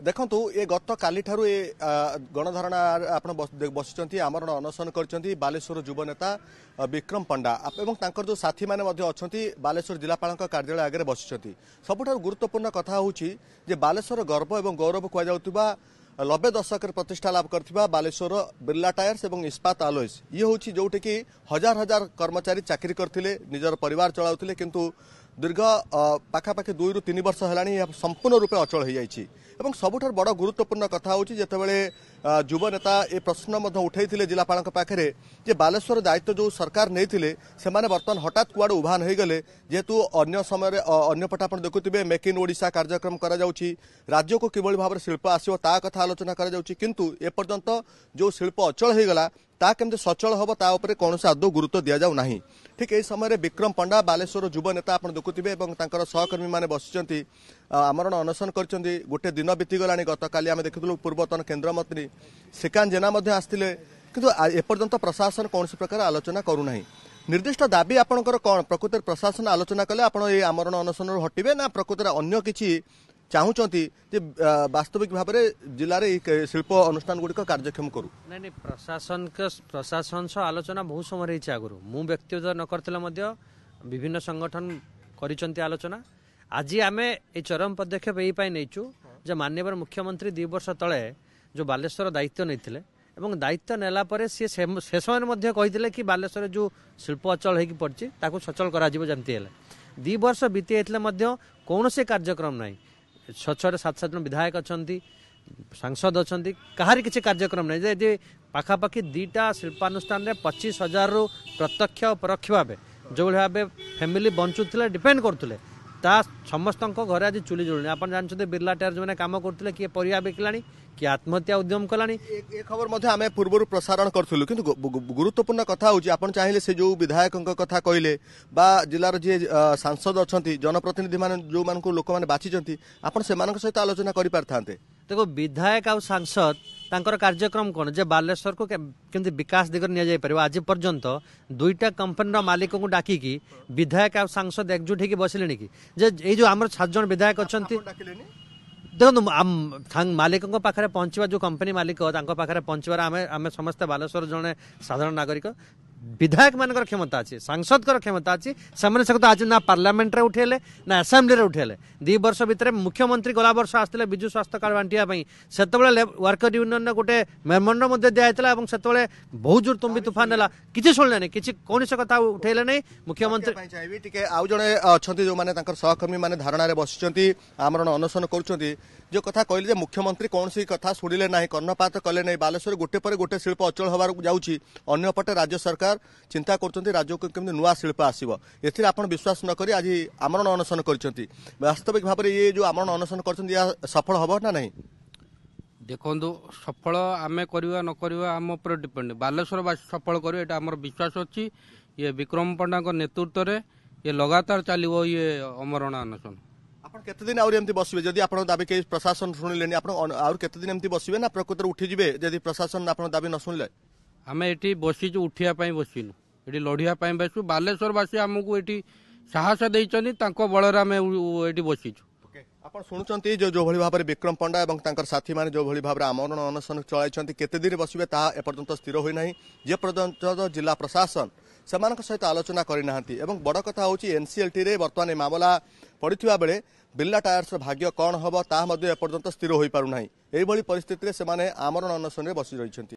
ଦେଖନ୍ତୁ ଏ ଗତ କାଲିଠାରୁ ଏ ଗଣଧାରଣା ଆପଣ ବସ- ବସିଛନ୍ତି ଆମରଣ ଅନଶନ କରିଛନ୍ତି ବାଲେଶ୍ୱର ଯୁବ ନେତା ଆ, ବିକ୍ରମ ପଣ୍ଡା। ଏବଂ ତାଙ୍କର ଯେଉଁ ସାଥୀମାନେ ମଧ୍ୟ ଅଛନ୍ତି ବାଲେଶ୍ୱର ଜିଲ୍ଲାପାଳଙ୍କ କାର୍ଯ୍ୟାଳୟ ଆଗରେ ବସିଛନ୍ତି। ସବୁଠାରୁ ଗୁରୁତ୍ୱପୂର୍ଣ୍ଣ କଥା ହେଉଛି ଯେ ବାଲେଶ୍ୱର ଗର୍ବ ଏବଂ ଗୌରବ କୁହାଯାଉଥିବା ନବେ ଦଶକରେ ପ୍ରତିଷ୍ଠା ଲାଭ କରିଥିବା ବାଲେଶ୍ୱର ବିର୍ଲା ଟାୟାର୍ସ ଏବଂ ଇସ୍ପାତ ଆଲୋଏସ୍ ଇଏ ହେଉଛି ଯେଉଁଠିକି ହଜାର ହଜାର କର୍ମଚାରୀ ଚାକିରି କରିଥିଲେ ନିଜର ପରିବାର ଚଳାଉଥିଲେ କିନ୍ତୁ দীর্ঘ পাখাপাখি দুইরু তিন বর্ষ হল সম্পূর্ণ রূপে অচল হয়ে এবং সবুঠার বড় গুরুত্বপূর্ণ কথা হচ্ছে যেতবে যুব নেতা এ প্রশ্ন উঠাই জেলাপাল পাখে যে বালেশ্বর দায়িত্ব যে সরকার নিয়ে সে বর্তমান হঠাৎ কুয়াড়ে উভান হয়ে গেলে যেহেতু অন্য সময় অন্য পটে আপনার দেখুবে মেক ইন ওড়শা কার্যক্রম করা যাচ্ছে রাজ্যক কীভাবে ভাবে শিল্প আসব তা কথা আলোচনা করা যাচ্ছে কিন্তু এপর্যন্ত যে শিল্প অচল হয়ে গলা তা কেমি সচল হব তা উপরে কৌশি আদৌ গুরুত্ব দিয়া যাও না ଠିକ୍ ଏହି ସମୟରେ ବିକ୍ରମ ପଣ୍ଡା ବାଲେଶ୍ୱର ଯୁବ ନେତା ଆପଣ ଦେଖୁଥିବେ ଏବଂ ତାଙ୍କର ସହକର୍ମୀମାନେ ବସିଛନ୍ତି। ଆମରଣ ଅନଶନ କରିଛନ୍ତି। ଗୋଟେ ଦିନ ବିତିଗଲାଣି ଗତକାଲି ଆମେ ଦେଖିଥିଲୁ ପୂର୍ବତନ କେନ୍ଦ୍ରମନ୍ତ୍ରୀ ଶ୍ରୀକାନ୍ତ ଜେନା ମଧ୍ୟ ଆସିଥିଲେ। କିନ୍ତୁ ଏପର୍ଯ୍ୟନ୍ତ ପ୍ରଶାସନ କୌଣସି ପ୍ରକାର ଆଲୋଚନା କରୁନାହିଁ। ନିର୍ଦ୍ଦିଷ୍ଟ ଦାବି ଆପଣଙ୍କର କ'ଣ? ପ୍ରକୃତରେ ପ୍ରଶାସନ ଆଲୋଚନା କଲେ ଆପଣ ଏହି ଆମରଣ ଅନଶନରୁ ହଟିବେ ନା ପ୍ରକୃତରେ ଅନ୍ୟ କିଛି ଚାହୁଁଛନ୍ତି ଯେ ବାସ୍ତବିକ ଭାବରେ ଜିଲ୍ଲାରେ କେ- ଶିଳ୍ପ ଅନୁଷ୍ଠାନ ଗୁଡ଼ିକ କାର୍ଯ୍ୟକ୍ଷମ କରୁ। ନାଇଁ ନାଇଁ ପ୍ରଶାସନ ପ୍ରଶାସନ ସହ ଆଲୋଚନା ବହୁତ ସମୟରେ ହେଇଛି ଆଗରୁ। ମୁଁ ବ୍ୟକ୍ତିଗତ ନ କରିଥିଲେ ମଧ୍ୟ ବିଭିନ୍ନ ସଂଗଠନ କରିଛନ୍ତି ଆଲୋଚନା। ଆଜି ଆମେ এই ଚରମ ପଦକ୍ଷେପ ଏଇ ପାଇଁ ନେଇଛୁ ଯେ ମାନ୍ୟବର ମୁଖ୍ୟମନ୍ତ୍ରୀ ଦୁଇ ବର୍ଷ ତଳେ ଯେଉଁ ବାଲେଶ୍ୱର ଦାୟିତ୍ୱ ନେଇଥିଲେ ଏବଂ ଦାୟିତ୍ୱ ନେଲା ପରେ ସିଏ ସେ ସମୟରେ ମଧ୍ୟ କହିଥିଲେ କି ବାଲେଶ୍ୱରରେ ଯେଉଁ ଶିଳ୍ପ ଅଚଳ ହେଇକି ପଡ଼ିଛି ତାକୁ ସଚଳ କରାଯିବ ଯେମିତି ହେଲେ। ଦୁଇ ବର୍ଷ ବିତି ଯାଇଥିଲେ ମଧ୍ୟ କୌଣସି କାର୍ଯ୍ୟକ୍ରମ ନାହିଁ। ଛଅ ଛଅରେ ସାତ ସାତ ଜଣ ବିଧାୟକ ଅଛନ୍ତି ସାଂସଦ ଅଛନ୍ତି କାହାରି କିଛି କାର୍ଯ୍ୟକ୍ରମ ନାହିଁ। ଯେ ଏଠି ପାଖାପାଖି ଦୁଇଟା ଶିଳ୍ପାନୁଷ୍ଠାନରେ ପଚିଶ ହଜାରରୁ ପ୍ରତ୍ୟକ୍ଷ ଓ ପରୋକ୍ଷ ଭାବେ ଯେଉଁଭଳି ଭାବେ ଫ୍ୟାମିଲି ବଞ୍ଚୁଥିଲେ ଡିପେଣ୍ଡ କରୁଥିଲେ ତା ସମସ୍ତଙ୍କ ଘରେ ଆଜି ଚୁଲି ଜଳୁନି। ଆପଣ ଜାଣିଛନ୍ତି ବିର୍ଲା ଟାୟାର ଯେଉଁମାନେ କାମ କରୁଥିଲେ କିଏ ପରିବା ବିକିଲାଣି କିଏ ଆତ୍ମହତ୍ୟା ଉଦ୍ୟମ କଲାଣି। ଏ- ଖବର ମଧ୍ୟ ଆମେ ପୂର୍ବରୁ ପ୍ରସାରଣ କରିଥିଲୁ। କିନ୍ତୁ ଗୁରୁତ୍ୱପୂର୍ଣ୍ଣ କଥା ହେଉଛି ଆପଣ ଚାହିଁଲେ ସେ ଯେଉଁ ବିଧାୟକଙ୍କ କଥା କହିଲେ ବା ଜିଲ୍ଲାର ଯିଏ ସାଂସଦ ଅଛନ୍ତି ଜନପ୍ରତିନିଧିମାନେ ଯେଉଁମାନଙ୍କୁ ଲୋକମାନେ ବାଛିଛନ୍ତି ଆପଣ ସେମାନଙ୍କ ସହିତ ଆଲୋଚନା କରିପାରିଥାନ୍ତେ। ଦେଖ ବିଧାୟକ ଆଉ ସାଂସଦ ତାଙ୍କର କାର୍ଯ୍ୟକ୍ରମ କ'ଣ? ଯେ ବାଲେଶ୍ୱରକୁ କେ- କେମିତି ବିକାଶ ଦିଗରେ ନିଆଯାଇପାରିବ ଆଜି ପର୍ଯ୍ୟନ୍ତ ଦୁଇଟା କମ୍ପାନୀର ମାଲିକଙ୍କୁ ଡାକିକି ବିଧାୟକ ଆଉ ସାଂସଦ ଏକଜୁଟ ହେଇକି ବସିଲେଣି କି? ଯେ ଏଇ ଯେଉଁ ଆମର ସାତ ଜଣ ବିଧାୟକ ଅଛନ୍ତି ଦେଖନ୍ତୁ ଆମ- ସାଙ୍ଗ- ମାଲିକଙ୍କ ପାଖରେ ପହଞ୍ଚିବା ଯେଉଁ କମ୍ପାନୀ ମାଲିକ ତାଙ୍କ ପାଖରେ ପହଞ୍ଚିବାର ଆମେ ଆମେ ସମସ୍ତେ ବାଲେଶ୍ୱର ଜଣେ ସାଧାରଣ ନାଗରିକ। ବିଧାୟକ ମାନଙ୍କର କ୍ଷମତା ଅଛି ସାଂସଦଙ୍କର କ୍ଷମତା ଅଛି ସେମାନେ ସେ କଥା ଆଜି ନା ପାର୍ଲାମେଣ୍ଟରେ ଉଠେଇଲେ ନା ଆସେମ୍ବଲିରେ ଉଠେଇଲେ। ଦୁଇ ବର୍ଷ ଭିତରେ ମୁଖ୍ୟମନ୍ତ୍ରୀ ଗଲା ବର୍ଷ ଆସିଥିଲେ ବିଜୁ ସ୍ୱାସ୍ଥ୍ୟ କାର୍ଡ ବାଣ୍ଟିବା ପାଇଁ। ସେତେବେଳେ ଲେ- ୱାର୍କର ୟୁନିୟନର ଗୋଟେ ମେମୋରାଣ୍ଡମ ମଧ୍ୟ ଦିଆଯାଇଥିଲା ଏବଂ ସେତେବେଳେ ବହୁତ ଜୋର ତୁମ୍ବି ତୁଫାନ ହେଲା। କିଛି ଶୁଣିଲେନି କିଛି କୌଣସି କଥା ଉଠେଇଲେ ନାହିଁ। ମୁଖ୍ୟମନ୍ତ୍ରୀ ପାଇଁ ଚାହିଁବି ଟିକେ ଆଉ ଜଣେ ଅଛନ୍ତି ଯେଉଁମାନେ ତାଙ୍କର ସହକର୍ମୀ ମାନେ ଧାରଣାରେ ବସିଛନ୍ତି ଆମରଣ ଅନଶନ କରୁଛନ୍ତି। ଯେଉଁ କଥା କହିଲେ ଯେ ମୁଖ୍ୟମନ୍ତ୍ରୀ କୌଣସି କଥା ଶୁଣିଲେ ନାହିଁ କର୍ଣ୍ଣପାତ କଲେ ନାହିଁ ବାଲେଶ୍ୱର ଗୋଟେ ପରେ ଗୋଟେ ଶିଳ୍ପ ଅଚଳ ହେବାକୁ ଯାଉଛି ଅନ୍ୟପଟେ ରାଜ୍ୟ ସରକାର ଚିନ୍ତା କରୁଛନ୍ତି ରାଜ୍ୟକୁ କେମିତି ନୂଆ ଶିଳ୍ପ ଆସିବ। ଏଥିରେ ଆପଣ ବିଶ୍ୱାସ ନ କରି ଆଜି ଆମରଣ ଅନଶନ କରିଛନ୍ତି। ବାସ୍ତବିକ ଭାବରେ ଇଏ ଯେଉଁ ଆମରଣ ଅନଶନ କରିଛନ୍ତି ଏହା ସଫଳ ହେବ ନା ନାହିଁ? ଦେଖନ୍ତୁ ସଫଳ ଆମେ କରିବା ନ କରିବା ଆମ ଉପରେ ଡିପେଣ୍ଡ ବାଲେଶ୍ୱରବାସୀ ସଫଳ କରିବେ ଏଇଟା ଆମର ବିଶ୍ୱାସ ଅଛି। ଇଏ ବିକ୍ରମ ପଣ୍ଡାଙ୍କ ନେତୃତ୍ୱରେ ଇଏ ଲଗାତାର ଚାଲିବ ଇଏ ଅମରଣ ଅନଶନ। ଆପଣ କେତେ ଦିନ ଆହୁରି ଏମିତି ବସିବେ ଯଦି ଆପଣଙ୍କ ଦାବି କେହି ପ୍ରଶାସନ ଶୁଣିଲେନି ଆପଣ ଅନ- ଆହୁରି କେତେ ଦିନ ଏମିତି ବସିବେ ନା ପ୍ରକୃତରେ ଉଠିଯିବେ ଯଦି ପ୍ରଶାସନ ଆପଣଙ୍କ ଦାବି ନ ଶୁଣିଲେ ଆମେ ଏଠି ବସିଛୁ ଉଠିବା ପାଇଁ ବସିନୁ ଏଠି ଲଢ଼ିବା ପାଇଁ ବସିଛୁ ବାଲେଶ୍ୱରବାସୀ ଆମକୁ ଏଠି ସାହସ ଦେଇଛନ୍ତି ତାଙ୍କ ବଳରେ ଆମେ ଉ- ଉ- ଏଠି ବସିଛୁ ଆପଣ ଶୁଣୁଛନ୍ତି ଯେ ଯେଉଁଭଳି ଭାବରେ ବିକ୍ରମ ପଣ୍ଡା ଏବଂ ତାଙ୍କର ସାଥୀମାନେ ଯେଉଁଭଳି ଭାବରେ ଆମରଣ ଅନଶନ ଚଳାଇଛନ୍ତି କେତେ ଦିନ ବସିବେ ତାହା ଏପର୍ଯ୍ୟନ୍ତ ସ୍ଥିର ହୋଇନାହିଁ ଯେ ପର୍ଯ୍ୟନ୍ତ ଜିଲ୍ଲା ପ୍ରଶାସନ ସେମାନଙ୍କ ସହିତ ଆଲୋଚନା କରିନାହାନ୍ତି। ଏବଂ ବଡ଼ କଥା ହେଉଛି ଏନ୍ସିଏଲ୍ଟିରେ ବର୍ତ୍ତମାନ ଏ ମାମଲା ପଡ଼ିଥିବା ବେଳେ ବିର୍ଲା ଟାୟାର୍ସର ଭାଗ୍ୟ କ'ଣ ହେବ ତାହା ମଧ୍ୟ ଏପର୍ଯ୍ୟନ୍ତ ସ୍ଥିର ହୋଇପାରୁନାହିଁ ଏହିଭଳି ପରିସ୍ଥିତିରେ ସେମାନେ ଆମରଣ ଅନଶନରେ ବସି ରହିଛନ୍ତି।